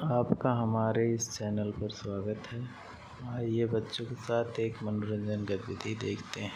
आपका हमारे इस चैनल पर स्वागत है। आइए बच्चों के साथ एक मनोरंजन गतिविधि देखते हैं।